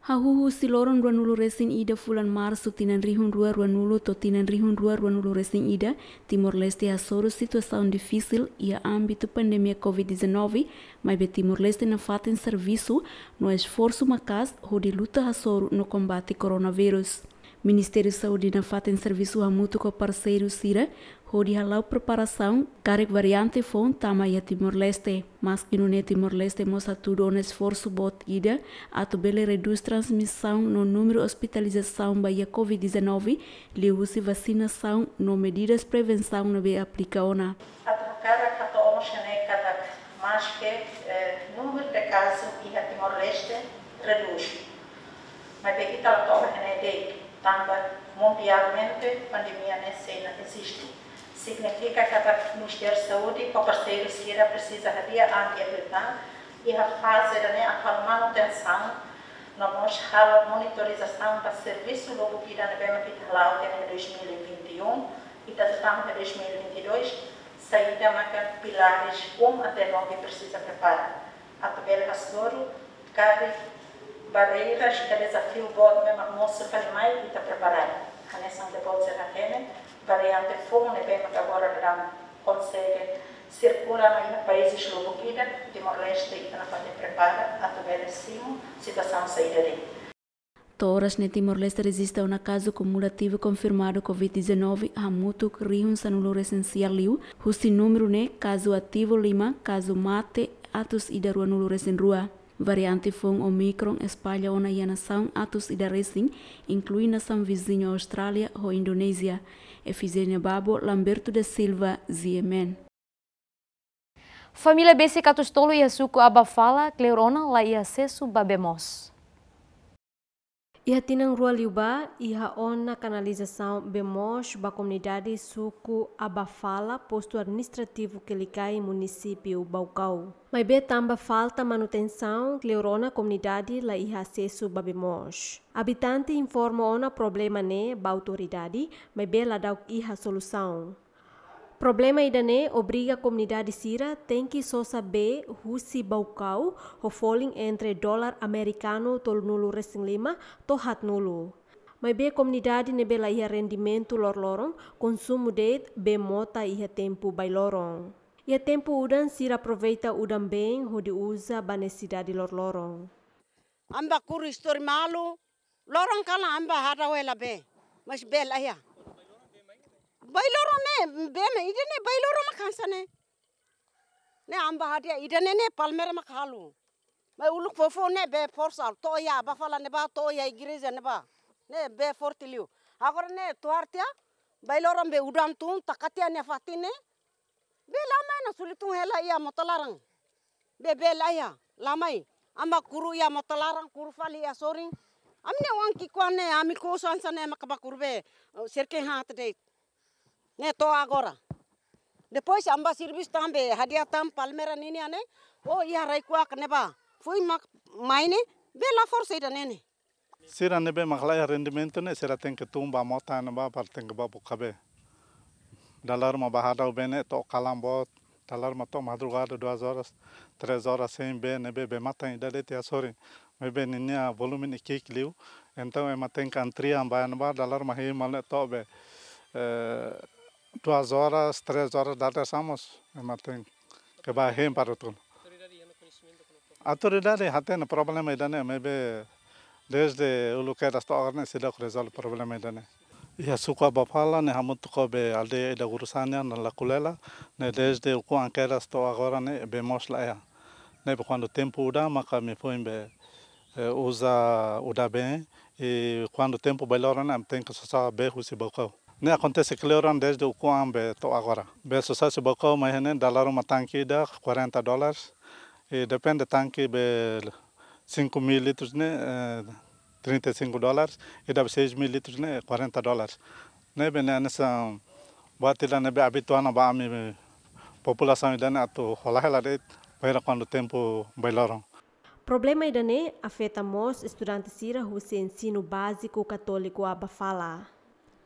Hahuhu siloron rua nulu resin ida fulan março tinan rihun rua rua nulu to tinan rihun rua rua nulu resin ida, Timor-Leste hasoro situação difícil e a âmbito pandemia Covid-19, mas be Timor-Leste na fata em serviço no esforço macas de luta hasoro no combate coronavírus. Ministério Saúde na fata em serviço a mútuo parceiro Sira, Hodi halau preparação, carek variante fon tama ya Timor-Leste, mas que no Timor-Leste moça tudo um esforço bot ida, ato bele reduz transmissão no número hospitalização baia Covid-19, li usi vacinação no medidas prevenção no be aplica ona. Atmacada kato omoshane katak, mas que eh, número de casos em Timor-Leste reduz. Mas be kita la toba hene dei, tamba mundialmente pandemia nesse existe significa que o Ministério da Saúde, com parceiros que precisa de anti-evitar e a né, a manutenção, nós a monitorização para serviço logo que na bem hospital em 2021 e estamos em 2022, saída marca pilares 1 até 9 precisa preparar. A tabela Rastoro, cada barreiras e desafio bom mesmo moço para mais e está preparado. A nessa de pode ser a variante fogo ne bem agora ram consegue circular em países Eslovaquia, Timor-Leste e na fase prepara a tover cimo situação saída dele. Toras ne Timor-Leste resiste a um caso cumulativo confirmado COVID-19 a mútuo riun sanulo essencial liu, husi número ne caso ativo lima, caso mate atus ida rua nulo resen rua. Variante fong Omicron espalha ia nação atus ida racing, inclui nação vizinha Austrália ou Indonésia. Efizênia Babo, Lamberto da Silva, Ziemen. Família BC Catustolo e Suco Abafala, Cleurona, lá e acesso Babemos. Iha tinang rua liuba, iha ona canalização Bemos, ba comunidade Suco Abafala, posto administrativo que licai município Baucau. Mas be tamba falta manutenção, cleurona comunidade la iha acesso Babemos. Habitante informa ona problema ne ba autoridade, mas be la dau iha solução. Problema idane obriga a sira tem que só saber husi baucau o falling entre dólar americano tol nulu resing lima to hat nulu. Mas be comunidade ne bela ia rendimento lor lorong, consumo de be mota ia tempo bai lorong. Ia tempo udan sira aproveita udan bem ho de usa ba necessidade lor lorong. Amba kuru histori malu, lorong kala amba hara wela be, mas bela ia. Bailoro ne beme ide ne bailoro ma kansa ne. Ne amba hadia ide ne ne palmera ma khalu mai uluk fofo ne be forsal to ya ba fala ne ba to ya igreja ne ba. Ne be fortiliu agora ne tuartia bailoro be udam tun takatia ne fatine be lamai na sulitung hela ia motolarang. Be be la ya lamai. Amba kuru ya motolarang kuru fali ya soring. Amne wang ki kwane ami ko sansa ne makaba kurbe serke hat date ne to agora. Depois amba serviço tambe hadia tam palmera nini ane o ia rai kuak neba. Fui mak maine bela força ida nene. Sira nebe maklaya rendimento ne sira tem que tumba mota neba par tem que babu kabe dalar ma bahada bene to kalambot. Dalar ma to madrugada duas horas três horas sem bem nebe be mata ainda de tia sori mebe ninia volume ne kik liu. Então é maten cantria amba neba dalar ma he mal to be duas horas, três horas da tarde estamos, mas tem que vai rem para tudo. A autoridade já tem problema ainda? Maybe desde o lugar da história, né? Se dá resolve o problema ainda, né? E a suca bapala, né? Hamut ko be aldeia da Gurusania na Laculela, né? Desde o quão que era estou agora, né? Be mosla. Né? Quando o tempo uda, maca me foi be usa uda bem e quando o tempo melhora, né? Tem que só berro se bocou. Ne acontece que leoran desde o Coambe to agora. Be sucesso bocou mas né dalar uma tanque da 40 dólares e depende tanque be 5 mil litros né 35 dólares e dá 6 mil litros né 40 dólares. Né bem nessa buat tidak nebe habituana ba ami população idane atu hola hela de para quando tempo bailorong. Problema idane afeta mos estudantes sira o ensino básico católico a bafala.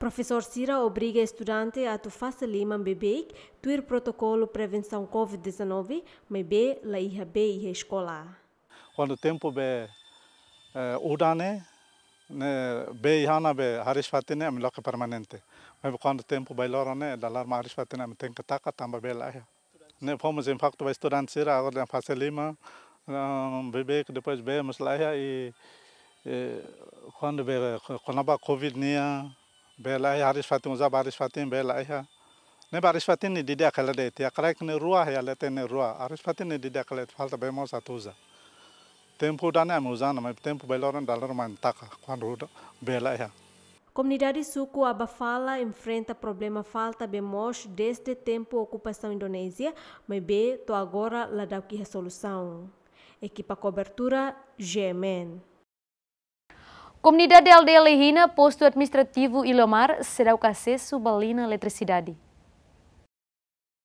Professor Sira obriga estudante a tu faça lima bebê tuir protocolo prevenção COVID-19, mas be la iha be iha escola. Quando tempo be uh, udane ne be ihana be haris fatine am loka permanente. Mas quando tempo bailora ne dalar ma haris fatine am tem que taka tamba be la iha. Ne fomos em facto estudante Sira agora faça lima um, que depois vemos lá e, e quando be quando ba covid nia bela ya haris fatin uza baris fatin ne baris fatin ni de tia kala ne lete ne fatin ni tempo mas tempo beloran dalar Comunidade Suku Abafala enfrenta problema falta de mos desde tempo ocupação Indonésia, mas be to agora lá dá que resolução. Equipa cobertura GMN. Comunidade Aldeia Lehina, posto administrativo Ilomar, será o acesso balina eletricidade.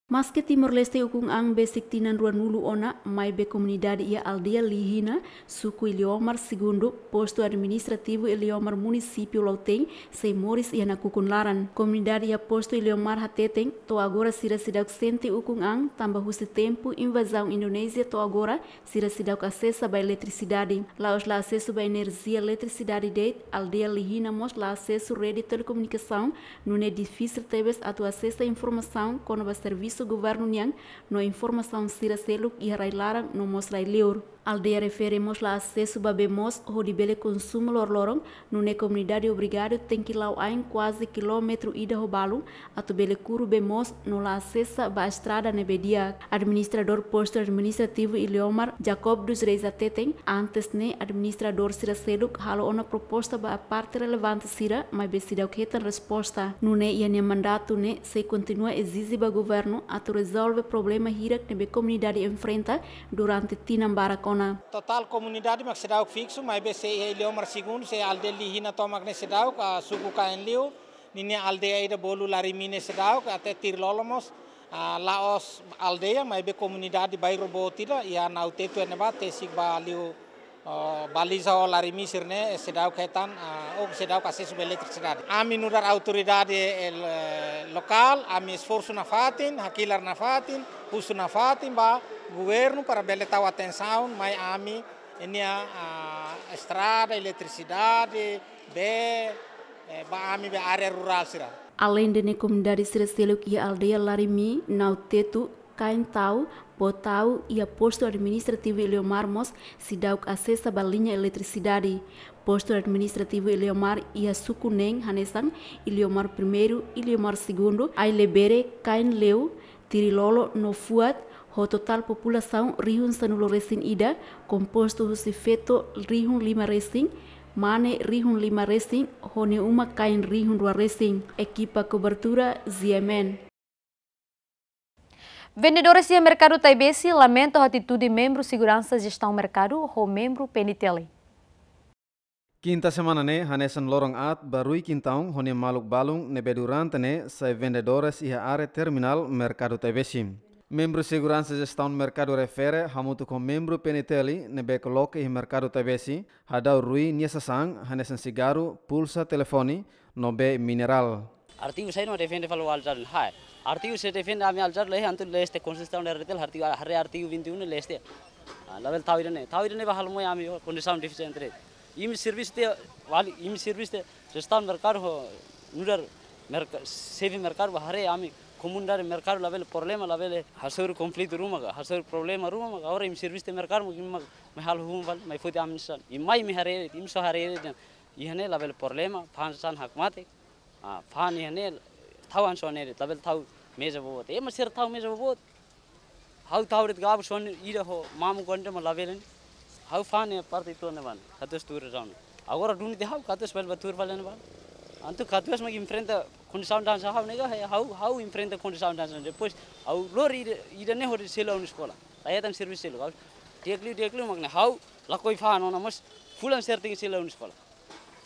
Mas que Timor-Leste ukung ang basic tinan rua nulu ona mai be comunidade ia aldeia Lihina, suku Iliomar segundo posto administrativo Iliomar município Lauteng, sei Moris ia na Kukunlaran. Comunidade ia posto Iliomar hateteng, to agora sira sidak sente ukung ang tambah husi tempo invasão Indonésia to agora sira sidak acessa ba eletricidade. Laos la acesso ba energia eletricidade de aldeia Lihina mos la acesso rede telecomunicação, é difícil tebes atu acesso a informação quando ba serviço serviço governo niang no informação sira seluk e railarang no mosrai liur. Aldeia referemos lá acesso babemos o de bele consumo lor lorong no ne comunidade obrigado tem que lá em quase quilômetro ida robalum atu bele curu bemos no lá acessa ba estrada nebedia administrador posto administrativo Iliomar Jacob dos Reis Ateteng antes ne administrador sira seluk halo ona proposta ba a parte relevante sira mas besida o que tem resposta no ne ia ne mandato ne se continua exige ba governo atu resolve problema hirak nebe comunidade enfrenta durante tinambara con Barcelona. Total comunidade mak sidauk fixo, mai be se ei leo mar segundo se alde lihina to mak ne sidauk a suku ka en leo, nini alde ai bolu lari mine sidauk ate tirlolomos laos aldeia mai be comunidade bairro botida e naute tu eneba te sig ba leo baliza o larimi sirne sedau kaitan uh, o sedau ka sesu eletricidade. Ami nudar autoridade el, uh, local, ami esforço na fatin, hakilar na fatin, puso na fatin ba governo para beletar a atenção, mas a mim, a, estrada, eletricidade, be, ba ami be área rural sira. Além de na comunidade Siracelo e aldeia Larimi, Nautetu, Caintau, Botau e a posto administrativo Eleomar Mos se dá acesso à linha eletricidade. Posto administrativo Eleomar e a Sucunem, Hanesang, Eleomar I, Eleomar II, Ailebere, Leu, Tirilolo, Nofuat, o total população Rihun Sanulo Resin Ida, composto do feto Rihun Lima Resin, Mane Rihun Lima Resin, Hone Uma Kain Rihun Dua Resin, equipa cobertura Ziemen. Vendedores de mercado Taibesi lamentam a atitude de membro segurança gestão mercado ou membro PNTL. Quinta semana ne hanesan lorong at barui quintão hone maluk balung nebe durante ne sai vendedores e a área terminal mercado Taibesi. Membro segurança gestão mercado refere hamutu com membro peniteli nebe coloque e mercado tabesi hadau rui niasa sang hanesan cigarro pulsa telefone nobe mineral. Artigo sai no defende falo aljar hai. Artigo se defende ami aljar leh antu leste consistão de retel artigo harre artigo 21 leste. Level tawirane tawirane ba halmo ami condição deficiente re. Im service te wali im service te gestão mercado ho nuder mercado sevi mercado harre ami comunidade mercado lá vele problema lá vele hasur conflito ruma ga hasur problema ruma ga ora im service de mercado mo im me hal hum val mai foti am nisan im mai mi hare im so hare den ihane lá vele problema fan san hak mate a fan ihane thawan so ne lá मेजबोबोत ए म सेर थाउ मेजबोबोत हाउ थाउरेत गाब सोन इरहो माम गन्टे म लाबेलन हाउ फाने पर्ति तो ने बन खतस तुर राउन अगर डुन दे हाउ खतस बल बतुर बलन बन अंतु खतस म इम्फ्रेंट खुन साउंड डांस हाउ ने गा हाउ हाउ इम्फ्रेंट खुन साउंड डांस जे पोस हाउ लोर इर ने होर सेल उन स्कूल। आयतन सर्विस सेल गाउ टेकलु टेकलु मगने हाउ लकोइ फान न मस फुलन सेरतिंग सेल उन school.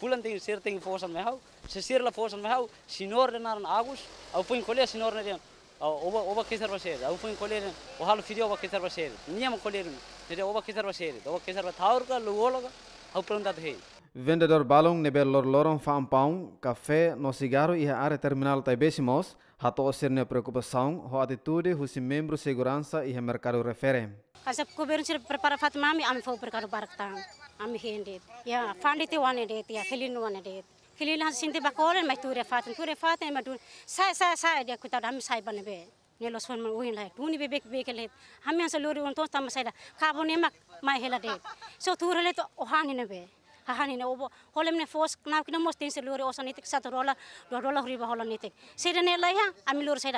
Pulan tem ser tem força me hau se ser la força me hau sinor de naran agus au põe colher sinor ne oba oba keser baser au põe colher o halo fidio oba keser baser niam colher ne oba keser baser oba keser ba thaur ka luologa au pronta he Vendedor balong nebel lor lorong fam pão, café, no cigarro e a área terminal taibésimos, hato ser ne preocupação, ho atitude, husi membro segurança e mercado refere. Kasap governo sir prepara fat mami ami fo perkaro barakta. Ami hende. Ya fandi te wane det ya helin wane det. Helin han sinte bakolen mai ture faten ture faten ma dun sai sai sai dia kuta ami sai bane be. Ne los fon man uhin lai. Tuni be bek bek let. Hami an salori on to tam sai da. Kabo ne mak mai hela det. So ture le to ohani ne be. Hahani ne obo holem ne fos na kina mos tin selori osan itik satu rola dua rola riba hola nitik. Sida ne lai ha ami lur sai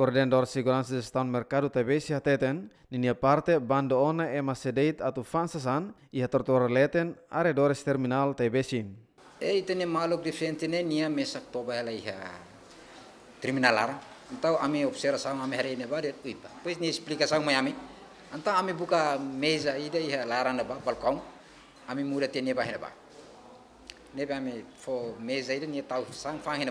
da. Coordenador Segurança de Gestão Mercado TV se ateten, ninia parte bando ona ema sedeit atu fansasan e a tortora leten arredores terminal TV sim. Ei tene maluk diferente ne nia mesak toba ela iha terminalar. Então ami observação ami hari ne badet uipa. Pois ni explicação mai ami. Então ami buka mesa ida iha larana ba balcão. Ami muda tene ba ba. Nebe ami fo mesa ida ni tau sang fang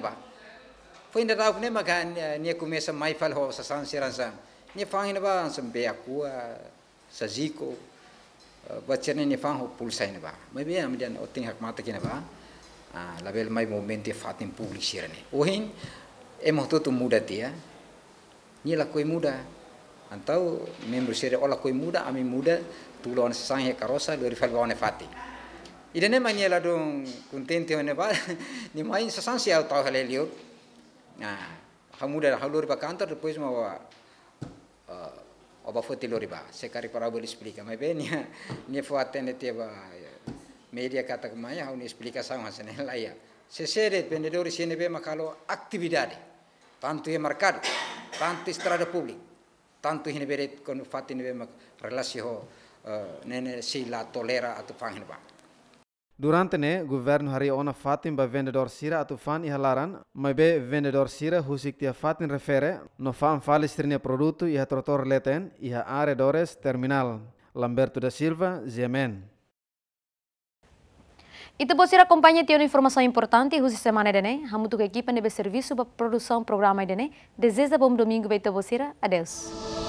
ba. Foi ainda tau ne maka ni começa mai fal ho sa san siran san. Ni fang ba sam be akua sa ziko. Bacana ni fang ho pulsa ba. Mai be ami dan oting hak mata kina ba. Ah, label mai momenti fatin publik sirane. Ohin emo tu muda dia. Ni la koi muda. Antau membro sire ola koi muda ami muda tulon sang he karosa dari fal bawane fati. Ida ne mani la dong contente ne ba. Ni mai sa san si au tau hale liur. Ah, hamuda halur ba kantor depois mau oba foto lori ba. Sekari para boleh explica. Mai be ni ni fo atende te ba media kata kemaya hau ni explicação a sene laia. Se sede vendedores sene be makalo atividade. Tanto e mercado, tanto estrada pública, tanto hine beret con fatti ne be mak relasi ho nene si la tolera atu fangin ba. Durante ne, governo hari ona fatin ba vendedor sira atu fan i halaran, mai be vendedor sira husik tia fatin refere, no fan falistrine produto i trotor leten i ha aredores terminal. Lamberto da Silva, Zemen. Itu você acompanha tem uma informação importante e semana dene, hamutu equipa nebe serviço para produção programa dene. Deseja bom domingo para você. Adeus.